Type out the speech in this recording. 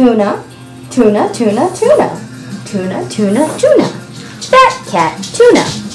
tuna, tuna, tuna, tuna, tuna, tuna, tuna. Fat cat, tuna.